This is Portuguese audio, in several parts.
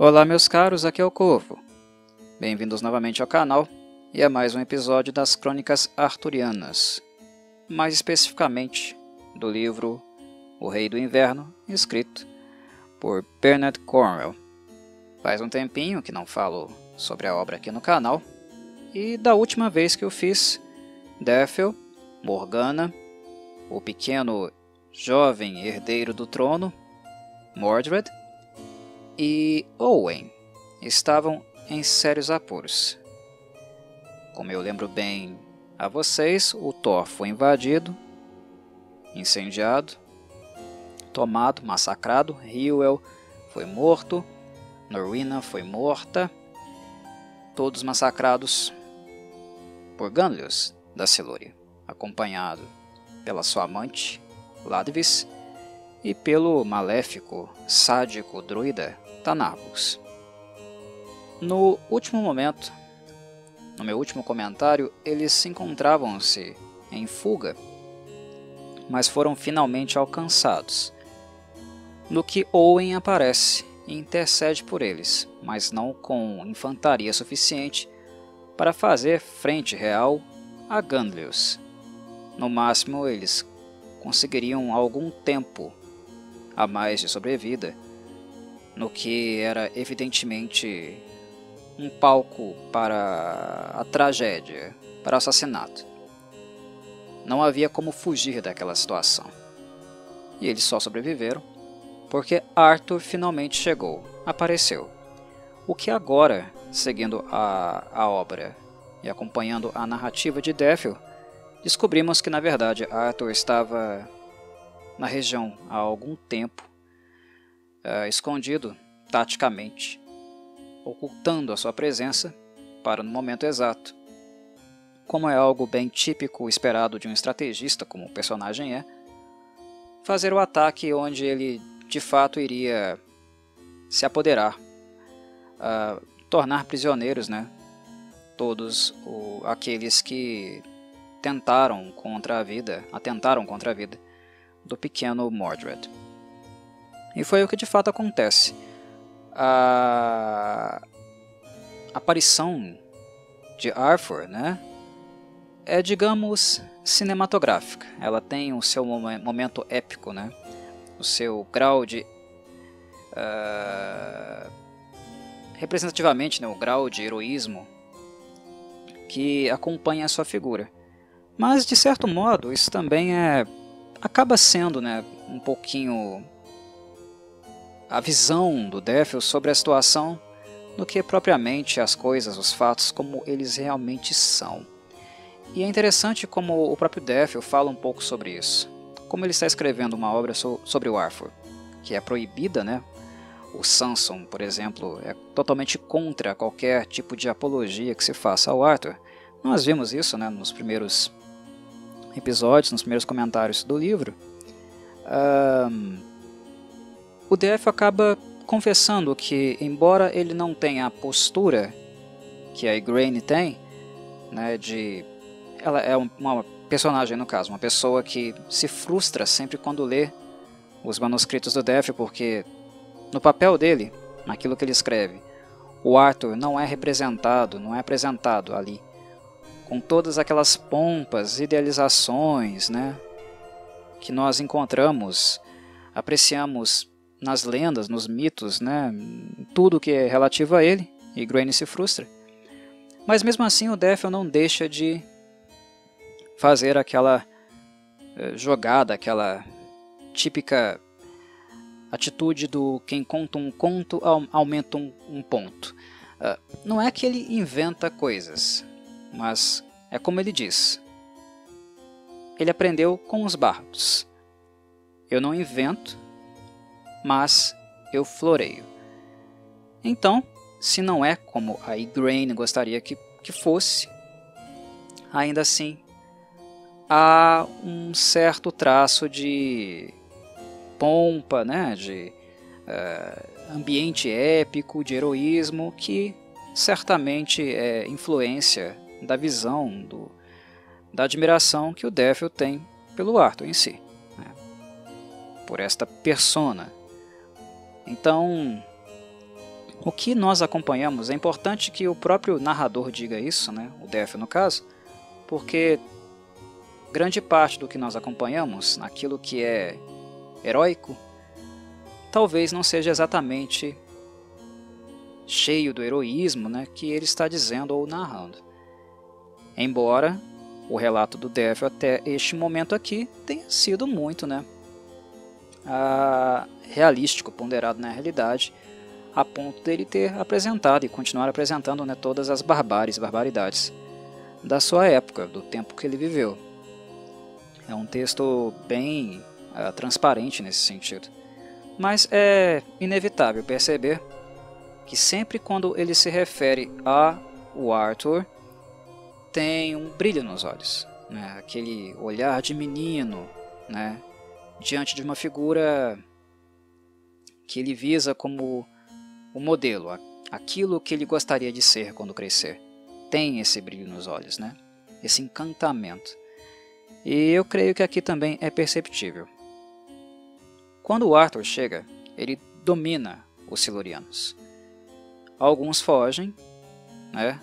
Olá meus caros, aqui é o Corvo. Bem-vindos novamente ao canal e a mais um episódio das Crônicas Arturianas, mais especificamente do livro O Rei do Inverno, escrito por Bernard Cornwell. Faz um tempinho que não falo sobre a obra aqui no canal, e da última vez que eu fiz, Daphel, Morgana, o pequeno jovem herdeiro do trono, Mordred, e Owen estavam em sérios apuros. Como eu lembro bem a vocês, o Thor foi invadido, incendiado, tomado, massacrado, Hywel foi morto, Norwina foi morta, todos massacrados por Ganlius da Silúria, acompanhado pela sua amante, Ladvis, e pelo maléfico, sádico druida Tanabus. No último momento, no meu último comentário, eles encontravam-se em fuga, mas foram finalmente alcançados. No que Owen aparece e intercede por eles, mas não com infantaria suficiente para fazer frente real a Gandlius. No máximo, eles conseguiriam algum tempo a mais de sobrevida no que era evidentemente um palco para a tragédia, para o assassinato. Não havia como fugir daquela situação. E eles só sobreviveram porque Arthur finalmente chegou, apareceu. O que agora, seguindo a, a obra e acompanhando a narrativa de Deathel, descobrimos que na verdade Arthur estava na região há algum tempo uh, escondido taticamente, ocultando a sua presença para no momento exato. Como é algo bem típico esperado de um estrategista como o personagem é, fazer o ataque onde ele de fato iria se apoderar, uh, tornar prisioneiros né, todos o, aqueles que tentaram contra a vida, atentaram contra a vida do pequeno Mordred. E foi o que de fato acontece. A aparição de Arthur né, é, digamos, cinematográfica. Ela tem o seu momento épico, né, o seu grau de. Uh, representativamente, né, o grau de heroísmo que acompanha a sua figura. Mas, de certo modo, isso também é acaba sendo né, um pouquinho a visão do Devil sobre a situação do que propriamente as coisas, os fatos, como eles realmente são. E é interessante como o próprio Devil fala um pouco sobre isso. Como ele está escrevendo uma obra sobre o Arthur, que é proibida, né? O Samson, por exemplo, é totalmente contra qualquer tipo de apologia que se faça ao Arthur. Nós vimos isso né, nos primeiros episódios, nos primeiros comentários do livro. Um, o DF acaba confessando que, embora ele não tenha a postura que a Igraine tem, né, de ela é uma personagem no caso, uma pessoa que se frustra sempre quando lê os manuscritos do Def, porque no papel dele, naquilo que ele escreve, o Arthur não é representado, não é apresentado ali com todas aquelas pompas, idealizações, né, que nós encontramos, apreciamos nas lendas, nos mitos, né? tudo que é relativo a ele, e Graine se frustra. Mas mesmo assim o Defel não deixa de fazer aquela eh, jogada, aquela típica atitude do quem conta um conto aumenta um, ponto. Uh, não é que ele inventa coisas, mas é como ele diz. Ele aprendeu com os bardos. Eu não invento, mas eu floreio. Então, se não é como a Igraine gostaria que, que fosse, ainda assim há um certo traço de pompa, né, de uh, ambiente épico, de heroísmo, que certamente é influência da visão, do, da admiração que o Devil tem pelo Arthur em si, né, por esta persona então, O que nós acompanhamos, é importante que o próprio narrador diga isso, né? o Def no caso, porque grande parte do que nós acompanhamos, naquilo que é heróico, talvez não seja exatamente cheio do heroísmo né, que ele está dizendo ou narrando. Embora o relato do Devil até este momento aqui tenha sido muito né, realístico, ponderado na realidade, a ponto dele ter apresentado e continuar apresentando né, todas as barbáries, barbaridades da sua época, do tempo que ele viveu. É um texto bem uh, transparente nesse sentido. Mas é inevitável perceber que sempre quando ele se refere a o Arthur, tem um brilho nos olhos, né? aquele olhar de menino, né? Diante de uma figura que ele visa como o modelo, aquilo que ele gostaria de ser quando crescer. Tem esse brilho nos olhos, né? esse encantamento. E eu creio que aqui também é perceptível. Quando Arthur chega, ele domina os Silurianos. Alguns fogem, né?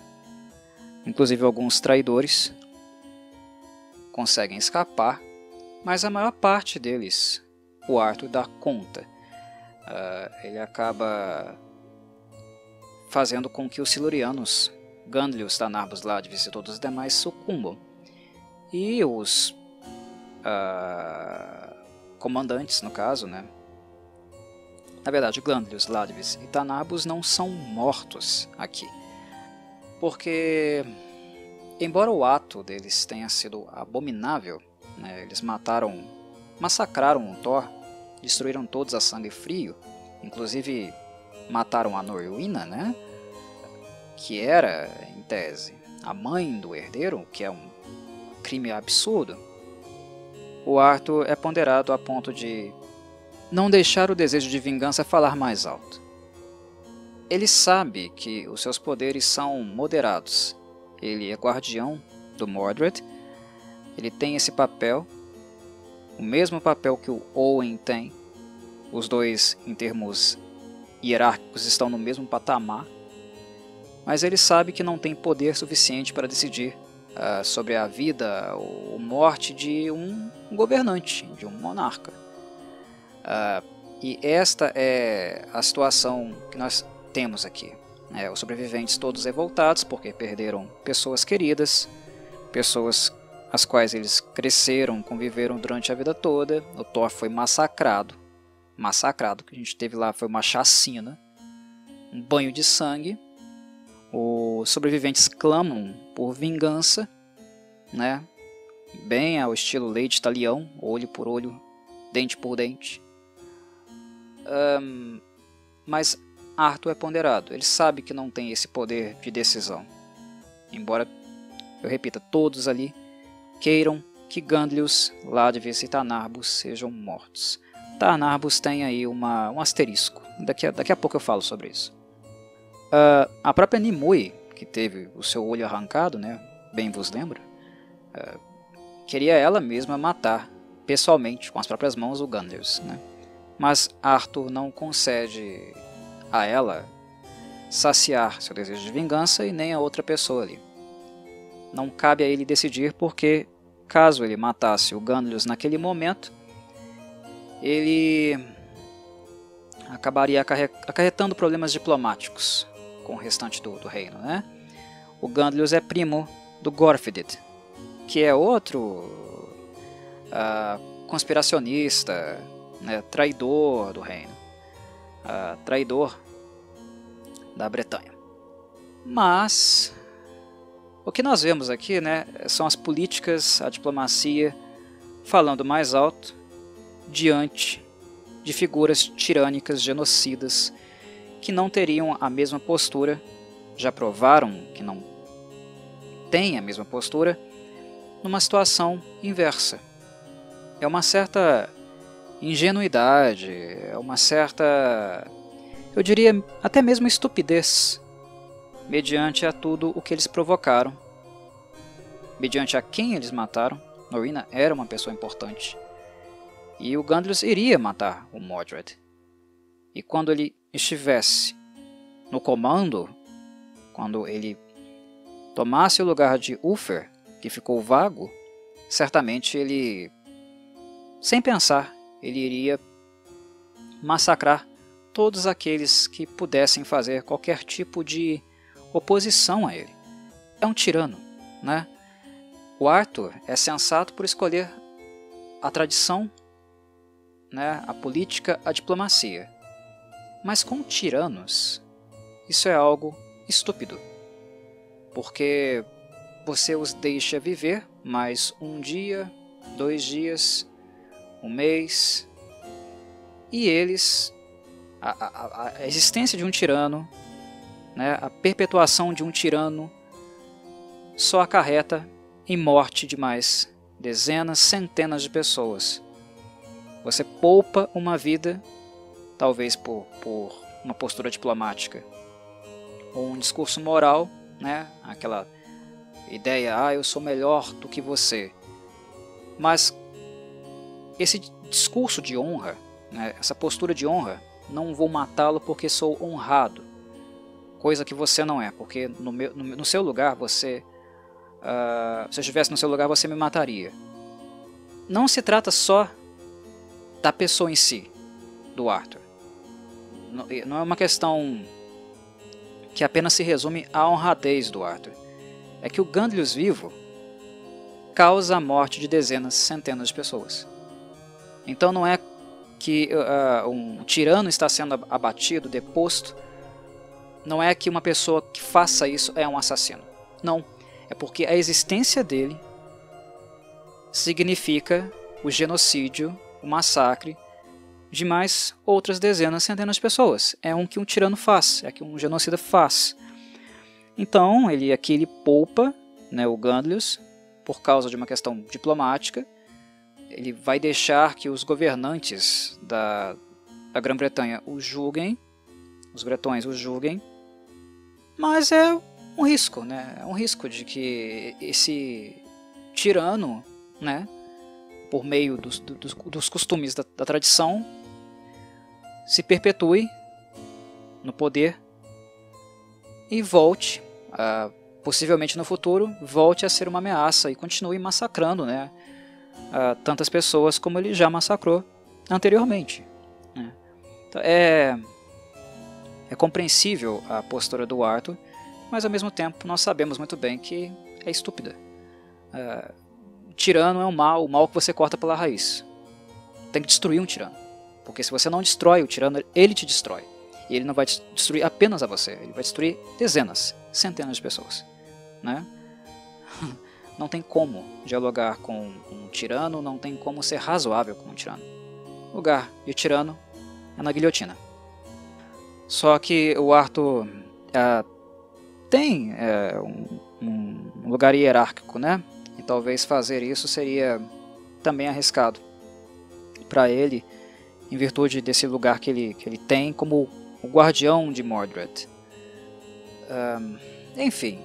inclusive alguns traidores conseguem escapar, mas a maior parte deles o Arthur dá conta. Uh, ele acaba fazendo com que os Silurianos, Gandlius, Danarbus, Ladvis e todos os demais sucumbam. E os uh, comandantes, no caso, né, na verdade, Glandlius, Ladvis e Tanabus não são mortos aqui. Porque, embora o ato deles tenha sido abominável, né, eles mataram, massacraram o Thor, destruíram todos a sangue frio, inclusive mataram a Norwina, né, que era, em tese, a mãe do herdeiro, que é um crime absurdo. O Arthur é ponderado a ponto de não deixar o desejo de vingança falar mais alto. Ele sabe que os seus poderes são moderados. Ele é guardião do Mordred. Ele tem esse papel, o mesmo papel que o Owen tem. Os dois, em termos hierárquicos, estão no mesmo patamar. Mas ele sabe que não tem poder suficiente para decidir uh, sobre a vida ou morte de um governante, de um monarca. Uh, e esta é a situação que nós temos aqui. É, os sobreviventes todos revoltados porque perderam pessoas queridas, pessoas as quais eles cresceram, conviveram durante a vida toda. O Thor foi massacrado. Massacrado, que a gente teve lá foi uma chacina, um banho de sangue. Os sobreviventes clamam por vingança, né? Bem ao estilo Lei de olho por olho, dente por dente. Um, mas Arthur é ponderado, ele sabe que não tem esse poder de decisão. Embora, eu repita, todos ali queiram que Gandlius, Ladvis e Tanarbus sejam mortos. Tanarbus tem aí uma, um asterisco, daqui a, daqui a pouco eu falo sobre isso. Uh, a própria Nimue, que teve o seu olho arrancado, né, bem vos lembra, uh, queria ela mesma matar pessoalmente, com as próprias mãos, o Gandlius. Né? mas Arthur não concede a ela saciar seu desejo de vingança e nem a outra pessoa ali. Não cabe a ele decidir porque, caso ele matasse o Gandalf naquele momento, ele acabaria acarretando problemas diplomáticos com o restante do, do reino. Né? O Gandalf é primo do Gorfidid, que é outro uh, conspiracionista, né, traidor do reino, uh, traidor da Bretanha. Mas o que nós vemos aqui né, são as políticas, a diplomacia falando mais alto diante de figuras tirânicas, genocidas, que não teriam a mesma postura, já provaram que não têm a mesma postura, numa situação inversa. É uma certa ingenuidade, é uma certa, eu diria até mesmo estupidez, mediante a tudo o que eles provocaram, mediante a quem eles mataram. Norina era uma pessoa importante. E o Gandalf iria matar o Mordred. E quando ele estivesse no comando, quando ele tomasse o lugar de Ufer, que ficou vago, certamente ele, sem pensar, ele iria massacrar todos aqueles que pudessem fazer qualquer tipo de oposição a ele. É um tirano, né? O Arthur é sensato por escolher a tradição, né, a política, a diplomacia. Mas com tiranos, isso é algo estúpido. Porque você os deixa viver mais um dia, dois dias, um mês, e eles. A, a, a existência de um tirano, né, a perpetuação de um tirano, só acarreta em morte de mais dezenas, centenas de pessoas. Você poupa uma vida, talvez por, por uma postura diplomática ou um discurso moral, né? aquela ideia, ah, eu sou melhor do que você. Mas esse discurso de honra, né? essa postura de honra, não vou matá-lo porque sou honrado, coisa que você não é, porque no, meu, no, no seu lugar você uh, se eu estivesse no seu lugar, você me mataria. Não se trata só da pessoa em si, do Arthur. Não é uma questão que apenas se resume à honradez do Arthur. É que o Gandlius vivo causa a morte de dezenas, centenas de pessoas. Então não é que uh, um tirano está sendo abatido, deposto, não é que uma pessoa que faça isso é um assassino. Não é porque a existência dele significa o genocídio, o massacre de mais outras dezenas, centenas de pessoas. É um que um tirano faz, é que um genocida faz. Então, ele aqui ele poupa né, o Gandlius por causa de uma questão diplomática. Ele vai deixar que os governantes da, da Grã-Bretanha o julguem, os bretões o julguem, mas é um risco, né? É um risco de que esse tirano, né, por meio dos, dos, dos costumes da, da tradição, se perpetue no poder e volte, uh, possivelmente no futuro, volte a ser uma ameaça e continue massacrando né, uh, tantas pessoas como ele já massacrou anteriormente. Né. Então, é, é compreensível a postura do Arthur, mas ao mesmo tempo nós sabemos muito bem que é estúpida. Uh, tirano é um mal, o mal que você corta pela raiz. Tem que destruir um tirano. Porque se você não destrói o tirano, ele te destrói. E ele não vai destruir apenas a você, ele vai destruir dezenas, centenas de pessoas. Né? Não tem como dialogar com um tirano, não tem como ser razoável com um tirano. O lugar de tirano é na guilhotina. Só que o Arthur uh, tem é, um, um, lugar hierárquico, né? E talvez fazer isso seria também arriscado para ele, em virtude desse lugar que ele, que ele tem como o guardião de Mordred. Um, enfim,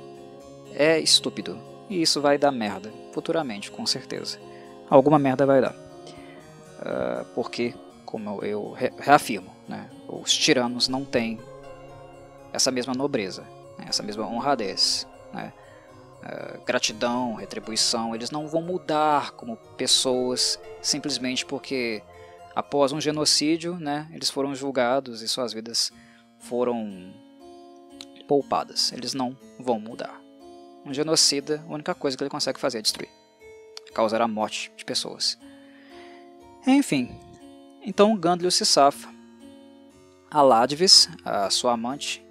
é estúpido. E isso vai dar merda, futuramente, com certeza. Alguma merda vai dar. Uh, porque, como eu reafirmo, né, os tiranos não têm essa mesma nobreza né, essa mesma honradez, né, uh, gratidão, retribuição, eles não vão mudar como pessoas simplesmente porque após um genocídio, né, eles foram julgados e suas vidas foram poupadas. Eles não vão mudar. Um genocida, a única coisa que ele consegue fazer é destruir, causar a morte de pessoas. Enfim, então Gandalf se safa. A Ladvis, a sua amante,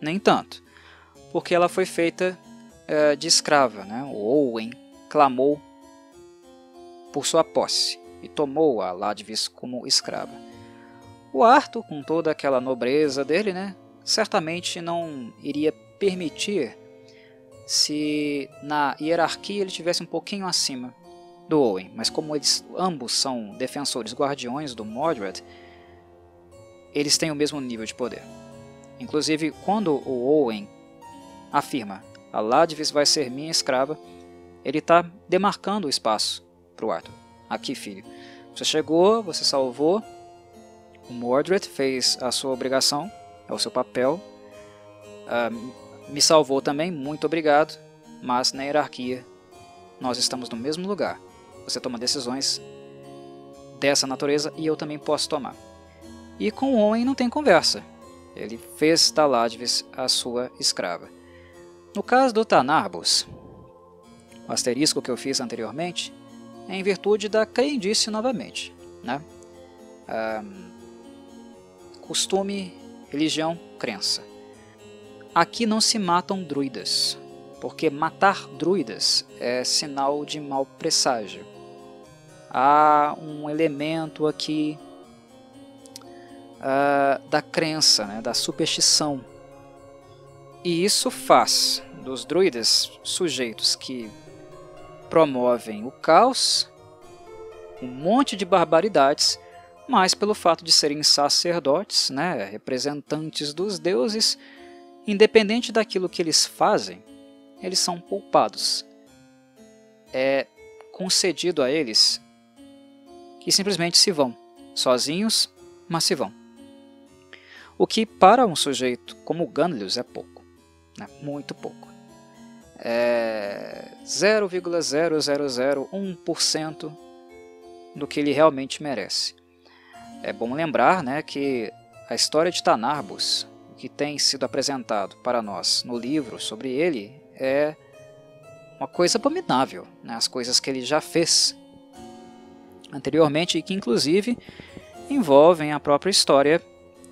nem tanto porque ela foi feita uh, de escrava. Né? O Owen clamou por sua posse e tomou a Ladvis como escrava. O Arthur, com toda aquela nobreza dele, né, certamente não iria permitir se na hierarquia ele tivesse um pouquinho acima do Owen, mas como eles ambos são defensores guardiões do Mordred, eles têm o mesmo nível de poder. Inclusive, quando o Owen afirma: A Ladvis vai ser minha escrava. Ele está demarcando o espaço para o Arthur. Aqui, filho. Você chegou, você salvou. O Mordred fez a sua obrigação, é o seu papel. uh, me salvou também, muito obrigado, mas na hierarquia nós estamos no mesmo lugar. Você toma decisões dessa natureza e eu também posso tomar. E com o homem não tem conversa. Ele fez Taládvis a sua escrava. No caso do Tanarbus, o asterisco que eu fiz anteriormente é em virtude da crendice novamente. Né? costume, religião, crença. Aqui não se matam druidas, porque matar druidas é sinal de mau presságio. Há um elemento aqui uh, da crença, né, da superstição. E isso faz dos druidas sujeitos que promovem o caos, um monte de barbaridades, mas pelo fato de serem sacerdotes, né, representantes dos deuses, independente daquilo que eles fazem, eles são poupados. É concedido a eles que simplesmente se vão, sozinhos, mas se vão. O que para um sujeito como Ganlius é pouco, né? muito pouco. É 0,0001% do que ele realmente merece. É bom lembrar né, que a história de Tanarbus, que tem sido apresentado para nós no livro sobre ele, é uma coisa abominável, né, as coisas que ele já fez anteriormente e que inclusive envolvem a própria história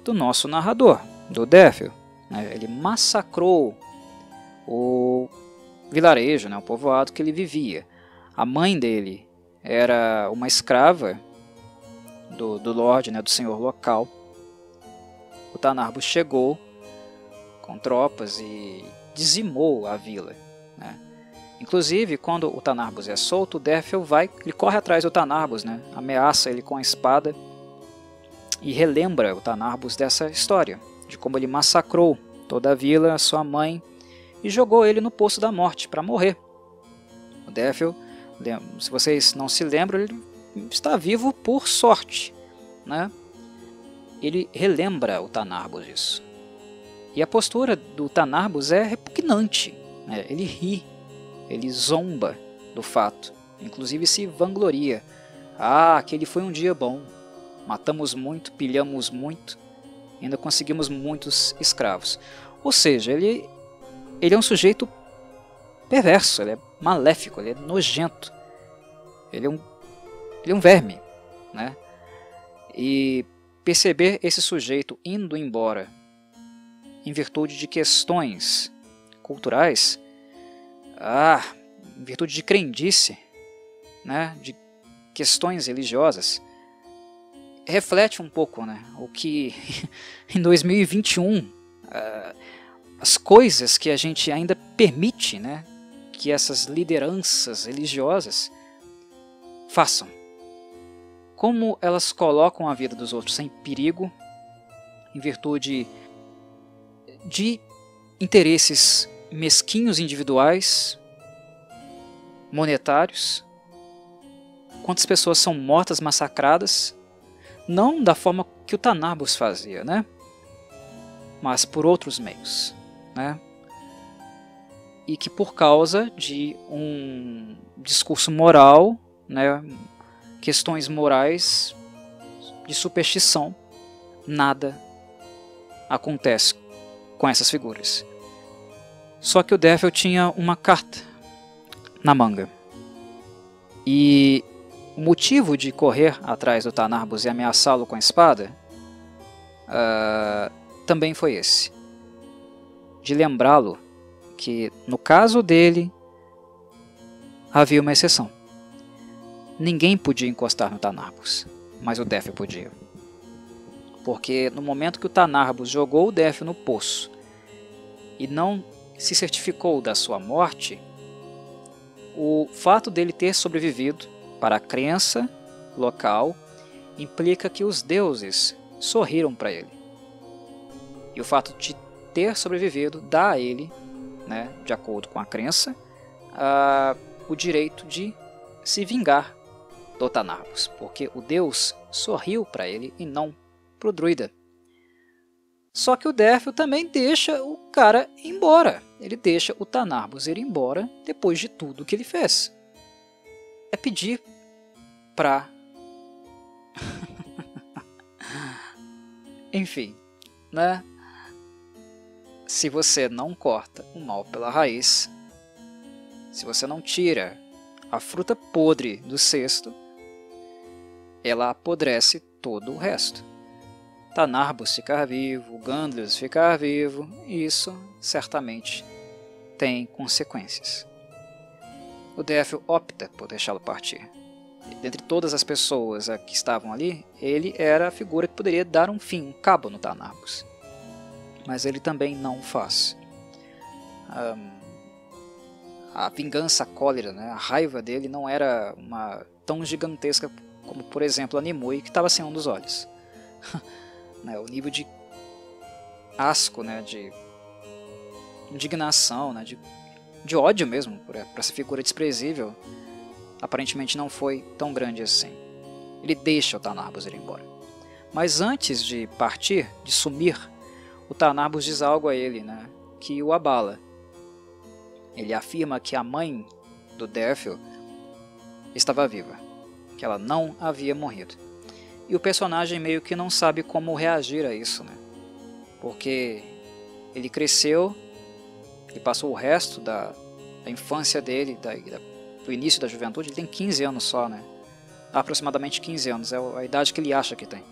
do nosso narrador, do Défio. Né, ele massacrou o vilarejo, né, o povoado que ele vivia. A mãe dele era uma escrava do, do Lorde, né, do senhor local. O Tanarbus chegou com tropas e dizimou a vila. Né? Inclusive, quando o Tanarbus é solto, o Derfel vai, ele corre atrás do Tanarbus, né? ameaça ele com a espada e relembra o Tanarbus dessa história, de como ele massacrou toda a vila, sua mãe, e jogou ele no poço da morte para morrer. O Derfel, se vocês não se lembram, ele está vivo por sorte. Né? Ele relembra o Tanarbus isso. E a postura do Tanarbus é repugnante. Né? Ele ri, ele zomba do fato, inclusive se vangloria. Ah, aquele foi um dia bom. Matamos muito, pilhamos muito, ainda conseguimos muitos escravos. Ou seja, ele, ele é um sujeito perverso, ele é maléfico, ele é nojento. Ele é um ele é um verme, né? E perceber esse sujeito indo embora em virtude de questões culturais, ah, em virtude de crendice, né, de questões religiosas, reflete um pouco né, o que em 2021 ah, as coisas que a gente ainda permite né, que essas lideranças religiosas façam como elas colocam a vida dos outros em perigo em virtude de interesses mesquinhos individuais, monetários. Quantas pessoas são mortas, massacradas, não da forma que o Tanarbus fazia, né? Mas por outros meios, né? E que por causa de um discurso moral, né, questões morais de superstição, nada acontece com essas figuras. Só que o Devil tinha uma carta na manga. E o motivo de correr atrás do Tanarbus e ameaçá-lo com a espada uh, também foi esse. De lembrá-lo que, no caso dele, havia uma exceção. Ninguém podia encostar no Tanarbus, mas o Def podia. Porque no momento que o Tanarbus jogou o Def no poço e não se certificou da sua morte, o fato dele ter sobrevivido para a crença local implica que os deuses sorriram para ele. E o fato de ter sobrevivido dá a ele, né, de acordo com a crença, o direito de se vingar do Tanarbus, porque o deus sorriu para ele e não para o druida. Só que o Derfil também deixa o cara embora. Ele deixa o Tanarbus ir embora depois de tudo que ele fez. É pedir pra. Enfim, né? Se você não corta o mal pela raiz, se você não tira a fruta podre do cesto, ela apodrece todo o resto. Tanarbus ficar vivo, Gandlius ficar vivo, isso certamente tem consequências. O Défil opta por deixá-lo partir. Dentre todas as pessoas que estavam ali, ele era a figura que poderia dar um fim, um cabo no Tanarbus. Mas ele também não faz. Um, a vingança, a cólera, né, a raiva dele não era uma tão gigantesca como, por exemplo, a Nimue, que estava sem um dos olhos. né, o nível de asco, né, de indignação, né, de, de ódio mesmo por, por essa figura desprezível, aparentemente não foi tão grande assim. Ele deixa o Tanarbus ir embora. Mas antes de partir, de sumir, o Tanarbus diz algo a ele, né, que o abala. Ele afirma que a mãe do Derfil estava viva, que ela não havia morrido. E o personagem meio que não sabe como reagir a isso, né? Porque ele cresceu, ele passou o resto da, da infância dele, da, da, do início da juventude, ele tem 15 anos só, né? Aproximadamente 15 anos, é a idade que ele acha que tem.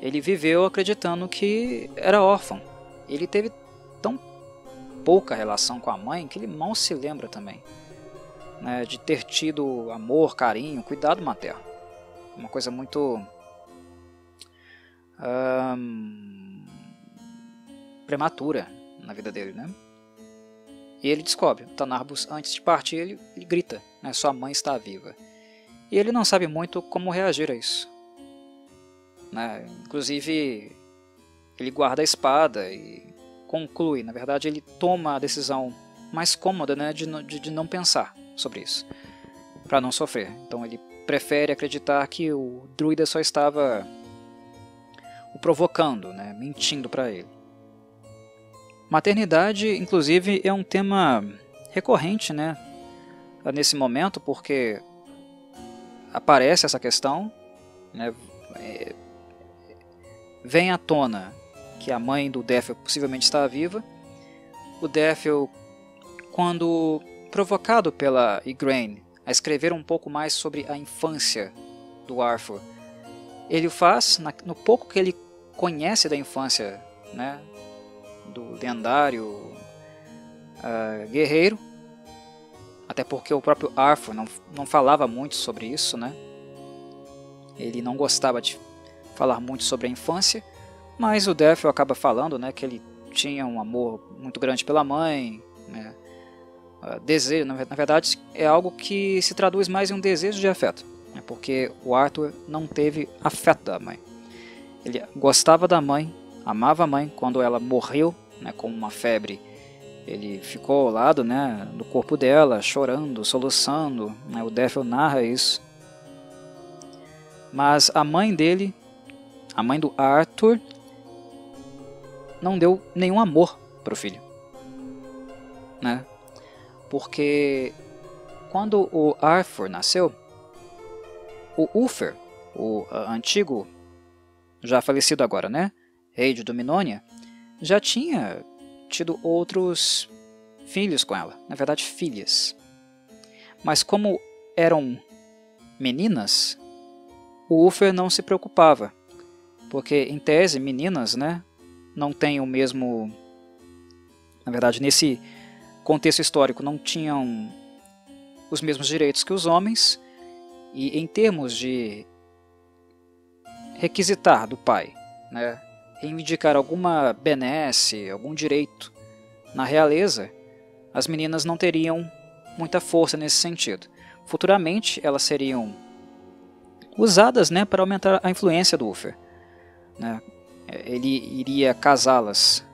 Ele viveu acreditando que era órfão. Ele teve tão pouca relação com a mãe que ele mal se lembra também né, de ter tido amor, carinho, cuidado materno uma coisa muito prematura na vida dele, né? E ele descobre, o Tanarbus, antes de partir, ele, ele grita, né, sua mãe está viva. E ele não sabe muito como reagir a isso. Né? Inclusive, ele guarda a espada e conclui, na verdade, ele toma a decisão mais cômoda né, de, de, de não pensar sobre isso, para não sofrer. Então ele prefere acreditar que o druida só estava o provocando, né, mentindo para ele. Maternidade, inclusive, é um tema recorrente né, nesse momento, porque aparece essa questão, né, é, vem à tona que a mãe do Défil possivelmente está viva. O Défil, quando provocado pela Igraine a escrever um pouco mais sobre a infância do Arthur. Ele o faz no pouco que ele conhece da infância né, do lendário uh, guerreiro, até porque o próprio Arthur não, não falava muito sobre isso, né? Ele não gostava de falar muito sobre a infância, mas o Défil acaba falando né, que ele tinha um amor muito grande pela mãe, né, uh, desejo, na, verdade, é algo que se traduz mais em um desejo de afeto, né, porque o Arthur não teve afeto da mãe. Ele gostava da mãe, amava a mãe, quando ela morreu né, com uma febre. Ele ficou ao lado né, do corpo dela, chorando, soluçando. Né, o Défil narra isso. Mas a mãe dele, a mãe do Arthur, não deu nenhum amor para o filho. Né? porque quando o Arthur nasceu, o Uther, o antigo, já falecido agora, né, rei de Dominônia, já tinha tido outros filhos com ela, na verdade filhas. Mas como eram meninas, o Uther não se preocupava, porque em tese meninas, né, não têm o mesmo, na verdade nesse contexto histórico não tinham os mesmos direitos que os homens, e em termos de requisitar do pai, né, reivindicar alguma benesse, algum direito na realeza, as meninas não teriam muita força nesse sentido. Futuramente elas seriam usadas né, para aumentar a influência do Ufer. Né? Ele iria casá-las,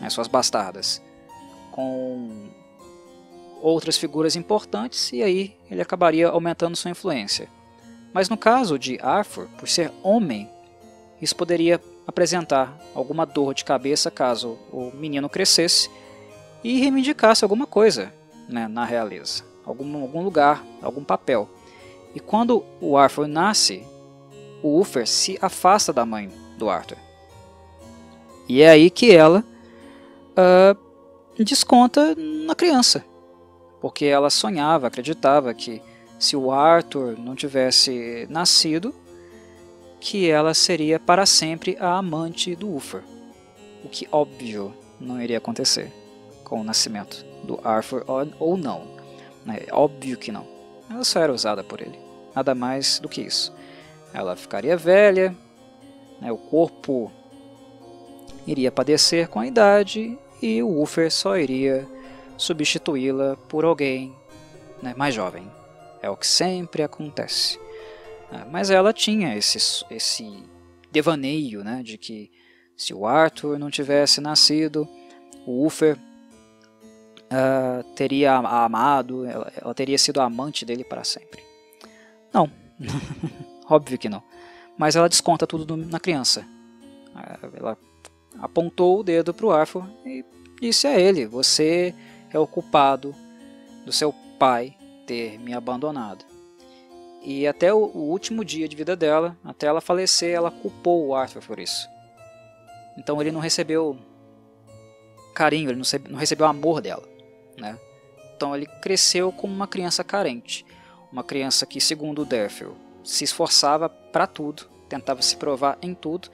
né, suas bastardas, com outras figuras importantes e aí ele acabaria aumentando sua influência. Mas no caso de Arthur, por ser homem, isso poderia apresentar alguma dor de cabeça caso o menino crescesse e reivindicasse alguma coisa né, na realeza, algum, algum lugar, algum papel. E quando o Arthur nasce, o Uther se afasta da mãe do Arthur. E é aí que ela uh, desconta na criança, porque ela sonhava, acreditava que se o Arthur não tivesse nascido, que ela seria para sempre a amante do Uther, o que óbvio não iria acontecer com o nascimento do Arthur ou não, é óbvio que não. Ela só era usada por ele, nada mais do que isso. Ela ficaria velha, né, o corpo iria padecer com a idade e o Uther só iria substituí-la por alguém né, mais jovem. É o que sempre acontece. É, mas ela tinha esse, esse devaneio né, de que se o Arthur não tivesse nascido, o Uther uh, teria amado, ela, ela, teria sido amante dele para sempre. Não, óbvio que não. Mas ela desconta tudo na criança. Uh, ela apontou o dedo para o Arthur e disse a ele: Você é o culpado do seu pai ter me abandonado. E até o, o, último dia de vida dela, até ela falecer, ela culpou o Arthur por isso. Então ele não recebeu carinho, ele não recebeu amor dela. Né? Então ele cresceu como uma criança carente, uma criança que, segundo o Derfield, se esforçava para tudo, tentava se provar em tudo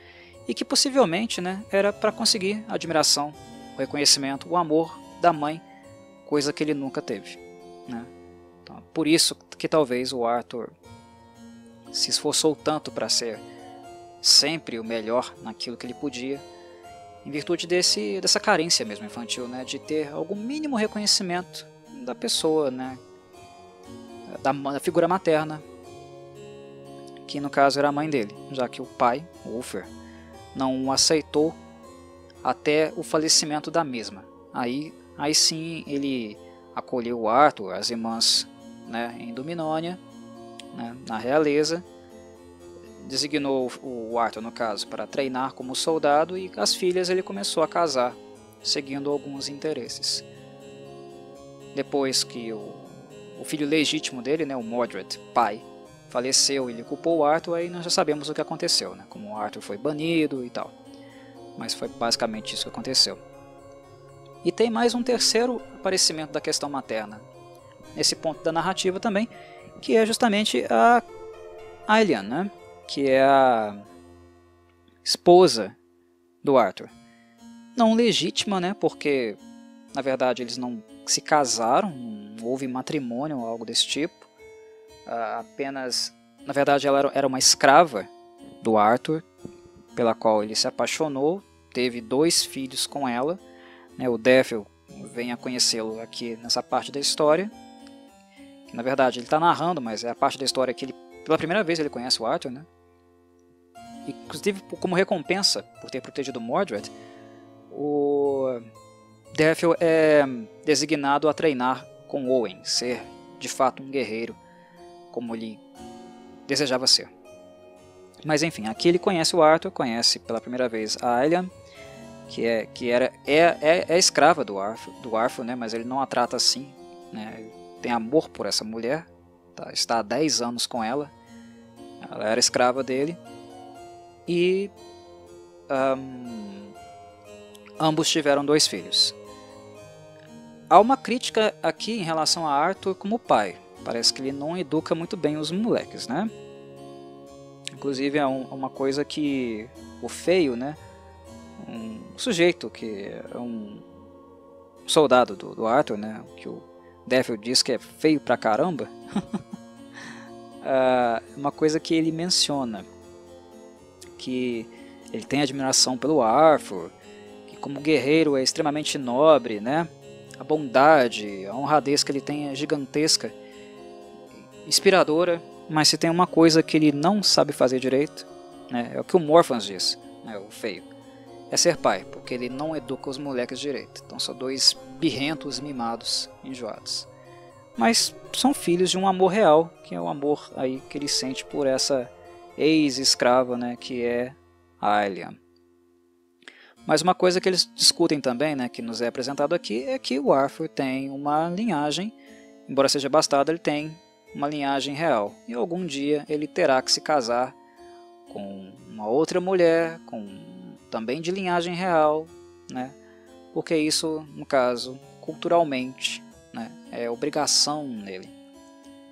e que possivelmente né, era para conseguir a admiração, o reconhecimento, o amor da mãe, coisa que ele nunca teve. Né? Então, por isso que talvez o Arthur se esforçou tanto para ser sempre o melhor naquilo que ele podia, em virtude desse, dessa carência mesmo infantil, né, de ter algum mínimo reconhecimento da pessoa, né, da, da figura materna, que no caso era a mãe dele, já que o pai, o Ufer, não o aceitou até o falecimento da mesma. Aí, aí sim ele acolheu o Arthur, as irmãs né, em Dominônia, né, na realeza, designou o Arthur, no caso, para treinar como soldado e as filhas ele começou a casar, seguindo alguns interesses. Depois que o, o filho legítimo dele, né, o Mordred, pai, faleceu, ele culpou o Arthur, aí nós já sabemos o que aconteceu, né, como o Arthur foi banido e tal. Mas foi basicamente isso que aconteceu. E tem mais um terceiro aparecimento da questão materna, nesse ponto da narrativa também, que é justamente a Aelian, né? que é a esposa do Arthur. Não legítima, né? Porque na verdade eles não se casaram, não houve matrimônio ou algo desse tipo. Uh, apenas, na verdade, ela era uma escrava do Arthur, pela qual ele se apaixonou, teve dois filhos com ela. Né? O Devil vem a conhecê-lo aqui nessa parte da história. Na verdade, ele está narrando, mas é a parte da história que ele, pela primeira vez ele conhece o Arthur, né? Inclusive, como recompensa por ter protegido Mordred, o Devil é designado a treinar com Owen, ser de fato um guerreiro, como ele desejava ser. Mas enfim, aqui ele conhece o Arthur, conhece pela primeira vez a Aelian, que é que era é, é, é escrava do Arthur, do Arthur, né? Mas ele não a trata assim, né? Tem amor por essa mulher, tá? está há 10 anos com ela. Ela era escrava dele e um, ambos tiveram dois filhos. Há uma crítica aqui em relação a Arthur como pai. Parece que ele não educa muito bem os moleques, né? Inclusive é um, uma coisa que o feio, né? Um sujeito que é um soldado do, do Arthur, né? Que o Devil diz que é feio pra caramba. uh, uma coisa que ele menciona que ele tem admiração pelo Arthur, que como guerreiro é extremamente nobre, né? A bondade, a honradez que ele tem é gigantesca, inspiradora, mas se tem uma coisa que ele não sabe fazer direito, né? É o que o Morphans diz, né? O feio. É ser pai, porque ele não educa os moleques direito. Então são dois birrentos, mimados, enjoados. Mas são filhos de um amor real, que é o amor aí que ele sente por essa ex-escrava, né, que é Aelian. Mas uma coisa que eles discutem também, né, que nos é apresentado aqui, é que o Arthur tem uma linhagem, embora seja bastardo, ele tem uma linhagem real. E algum dia ele terá que se casar com uma outra mulher, com também de linhagem real, né? Porque isso, no caso, culturalmente, né, é obrigação nele.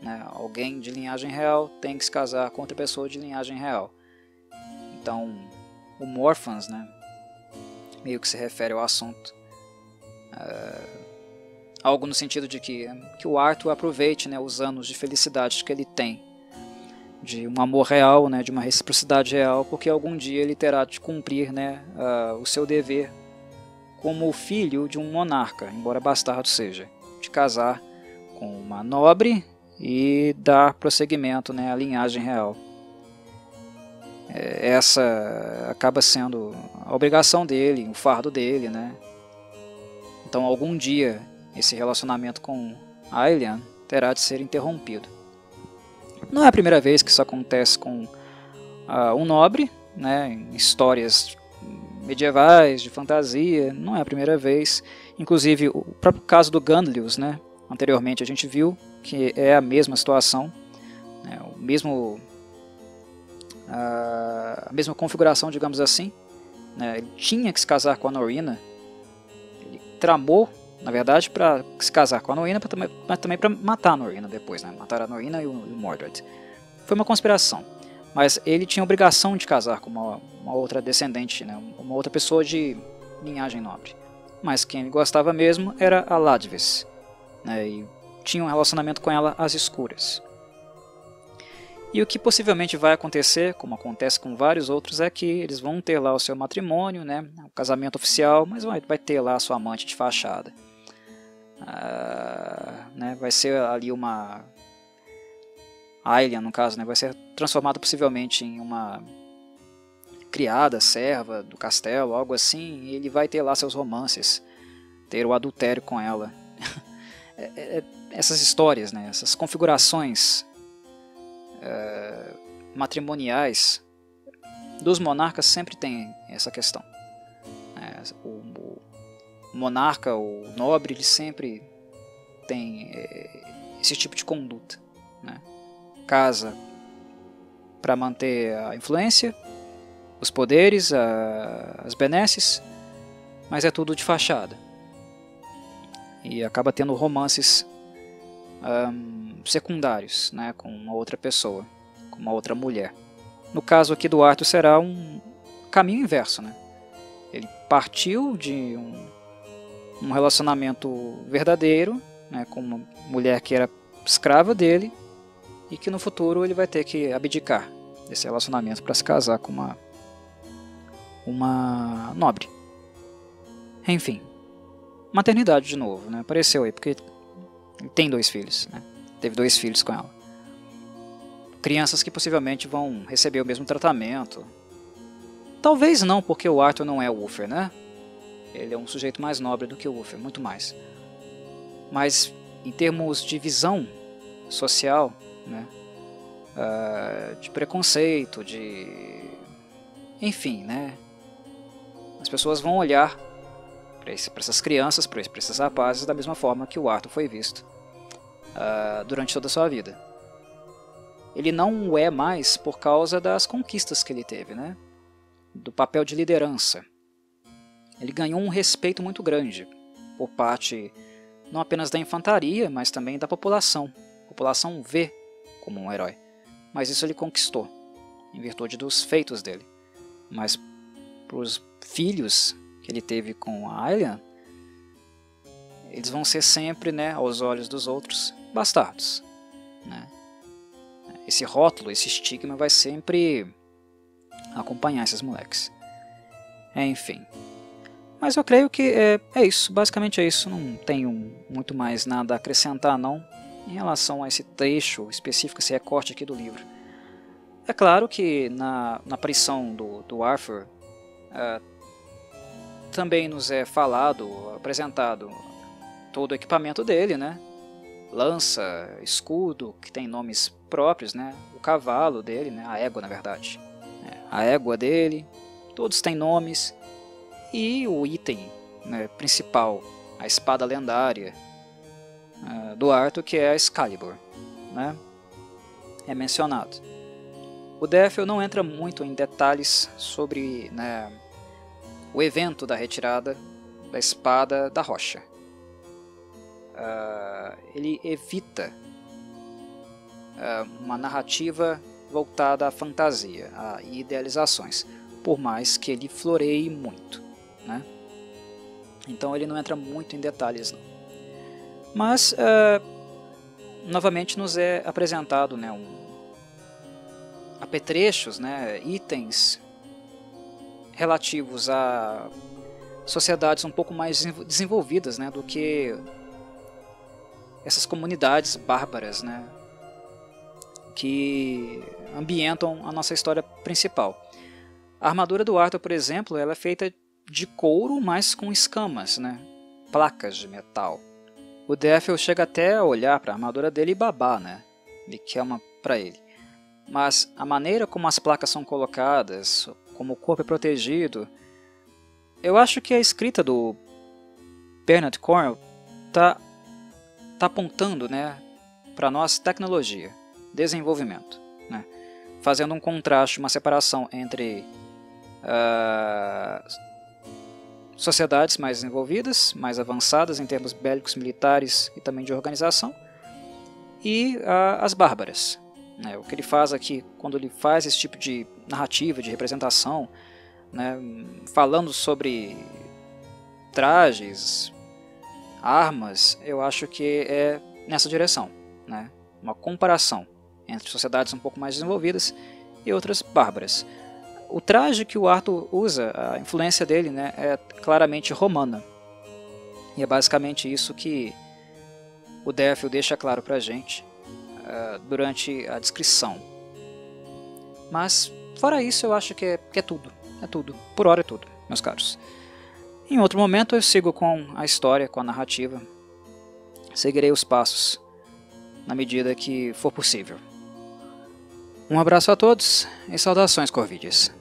Né? Alguém de linhagem real tem que se casar com outra pessoa de linhagem real. Então, o Morphans, né, meio que se refere ao assunto. Uh, algo no sentido de que, que o Arthur aproveite né, os anos de felicidade que ele tem, de um amor real, né, de uma reciprocidade real, porque algum dia ele terá de cumprir né, uh, o seu dever como filho de um monarca, embora bastardo seja, de casar com uma nobre e dar prosseguimento né, à linhagem real. É, essa acaba sendo a obrigação dele, o fardo dele, né? Então algum dia esse relacionamento com Ailian terá de ser interrompido. Não é a primeira vez que isso acontece com uh, um nobre, né, em histórias medievais, de fantasia, não é a primeira vez. Inclusive, o próprio caso do Gandlius, né, anteriormente a gente viu que é a mesma situação, né, o mesmo, uh, a mesma configuração, digamos assim. Né, ele tinha que se casar com a Norina, ele tramou na verdade, para se casar com a Noina, mas também para matar a Norina depois, né? Matar a Norina e o, Mordred. Foi uma conspiração. Mas ele tinha obrigação de casar com uma, uma outra descendente, né? uma outra pessoa de linhagem nobre. Mas quem ele gostava mesmo era a Ladvis, né? e tinha um relacionamento com ela às escuras. E o que possivelmente vai acontecer, como acontece com vários outros, é que eles vão ter lá o seu matrimônio, né, o casamento oficial, mas vai ter lá a sua amante de fachada. Ah, né, vai ser ali uma Aileen, no caso, né, vai ser transformada possivelmente em uma criada, serva do castelo, algo assim, e ele vai ter lá seus romances, ter o adultério com ela. é, é, essas histórias, né, essas configurações é, matrimoniais dos monarcas sempre tem essa questão. É, o, monarca, o nobre, ele sempre tem é, esse tipo de conduta. Né? Casa para manter a influência, os poderes, a, as benesses, mas é tudo de fachada. E acaba tendo romances um, secundários né, com uma outra pessoa, com uma outra mulher. No caso aqui do Arthur será um caminho inverso. Né? Ele partiu de um um relacionamento verdadeiro, né, com uma mulher que era escrava dele e que no futuro ele vai ter que abdicar desse relacionamento para se casar com uma uma nobre. Enfim, maternidade de novo, né? Apareceu aí porque tem dois filhos, né? Teve dois filhos com ela. Crianças que possivelmente vão receber o mesmo tratamento. Talvez não, porque o Arthur não é Woofer, né? Ele é um sujeito mais nobre do que o Ufer, muito mais. Mas em termos de visão social, né, uh, de preconceito, de. Enfim, né, as pessoas vão olhar para essas crianças, para esses rapazes, da mesma forma que o Arthur foi visto uh, durante toda a sua vida. Ele não o é mais por causa das conquistas que ele teve, né? do papel de liderança ele ganhou um respeito muito grande por parte não apenas da infantaria, mas também da população. A população vê como um herói. Mas isso ele conquistou, em virtude dos feitos dele. Mas para os filhos que ele teve com a Aileen, eles vão ser sempre, né, aos olhos dos outros, bastardos. Né? Esse rótulo, esse estigma vai sempre acompanhar esses moleques. Enfim, mas eu creio que é, é isso, basicamente é isso. Não tenho muito mais nada a acrescentar não em relação a esse trecho específico, esse recorte aqui do livro. É claro que na, na aparição do, do Arthur uh, também nos é falado, apresentado todo o equipamento dele, né? Lança, escudo, que tem nomes próprios, né? O cavalo dele, né? A égua, na verdade. É, a égua dele, todos têm nomes E o item né, principal, a espada lendária uh, do Arthur, que é a Excalibur, né, é mencionado. O Defel não entra muito em detalhes sobre né, o evento da retirada da espada da rocha. Uh, ele evita uh, uma narrativa voltada à fantasia, a idealizações, por mais que ele floreie muito. Né? Então ele não entra muito em detalhes. Não. Mas, uh, novamente, nos é apresentado né, um, apetrechos, né, itens relativos a sociedades um pouco mais desenvolvidas né, do que essas comunidades bárbaras né, que ambientam a nossa história principal. A armadura do Arthur, por exemplo, ela é feita de couro, mas com escamas, né, placas de metal. O Defel chega até a olhar para a armadura dele e babar, né? Ele quer uma para ele mas a maneira como as placas são colocadas, como o corpo é protegido, eu acho que a escrita do Bernard Cornwell está tá apontando né, para nós tecnologia, desenvolvimento, né, fazendo um contraste, uma separação entre uh, sociedades mais desenvolvidas, mais avançadas em termos bélicos, militares e também de organização, e uh, as bárbaras, né? O que ele faz aqui, quando ele faz esse tipo de narrativa, de representação, né? falando sobre trajes, armas, eu acho que é nessa direção. Né? Uma comparação entre sociedades um pouco mais desenvolvidas e outras bárbaras. O traje que o Arthur usa, a influência dele né, é claramente romana. E é basicamente isso que o Défil deixa claro para a gente uh, durante a descrição. Mas, fora isso, eu acho que é, que é tudo. É tudo. Por hora é tudo, meus caros. Em outro momento eu sigo com a história, com a narrativa. Seguirei os passos na medida que for possível. Um abraço a todos e saudações Corvides.